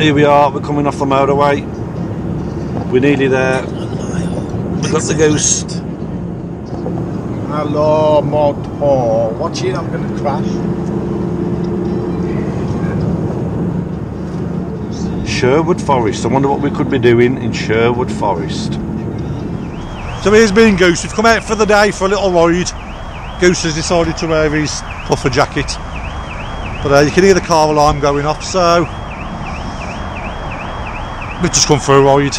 Here we are, we're coming off the motorway. We're nearly there. We've got the goose. Hello, motor. Watch it, I'm going to crash. Sherwood Forest. I wonder what we could be doing in Sherwood Forest. So here's me and Goose. We've come out for the day for a little ride. Goose has decided to wear his puffer jacket. But uh, you can hear the car alarm going off, so we've just come for a ride.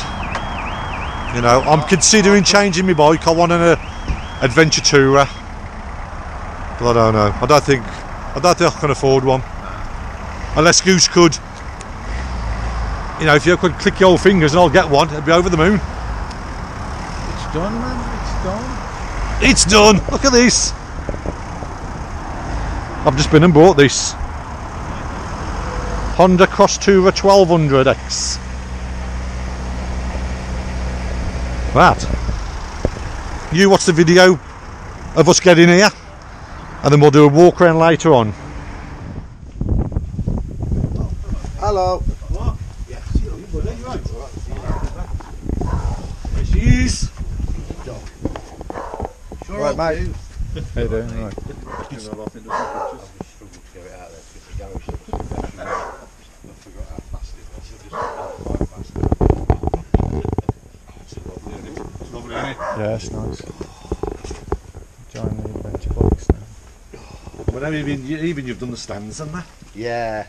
You know, I'm considering changing my bike. I want an uh, adventure tourer, but I don't know. I don't think I don't think I can afford one. Unless Goose could, you know, if you could click your fingers and I'll get one, it'd be over the moon. It's done, man. It's done. It's done. Look at this. I've just been and bought this Honda Crosstourer 1200X. That. You watch the video of us getting here, and then we'll do a walk around later on. Hello. There she. Right, mate. How you doing? Right. Yeah, it's nice. Join the adventure bikes now. Well, even, even you've done the stands and that. Yeah.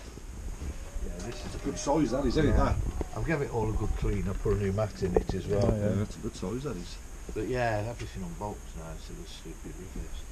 Yeah, this is a good size, that is, isn't it? That? I'll give it all a good clean. I'll put a new mat in it as well. Oh, yeah. that's a good size, that is. But yeah, everything on bolts now instead of stupid rivets.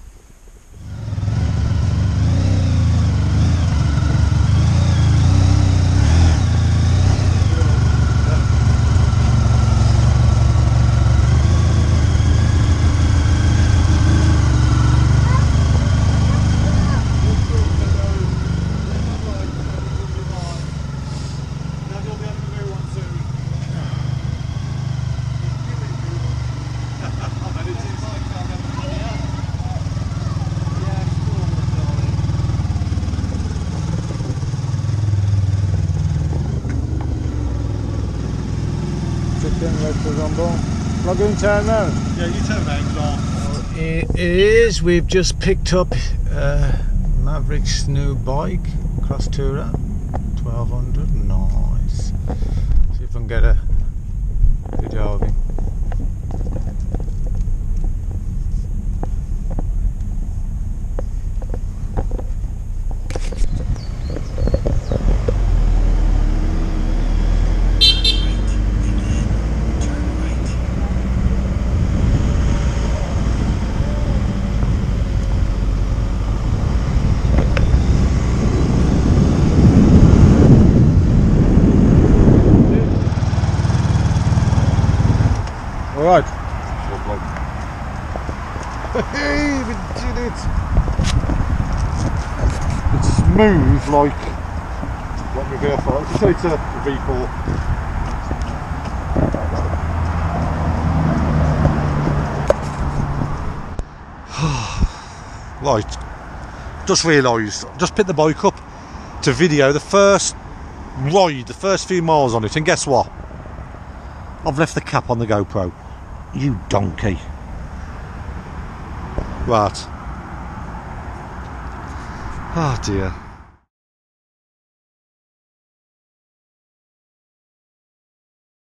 Chicken, lettuce on board. Plug in turn round. Yeah, you turn around on. It is. We've just picked up uh, Maverick's new bike, Crosstourer, 1200. Nice. See if I can get a video of him. All right. Hey, we did it. It's smooth like what we're for. It's a V4. right. Just realised, just picked the bike up to video the first ride, the first few miles on it, and guess what? I've left the cap on the GoPro. You donkey. Right. Oh ah, dear.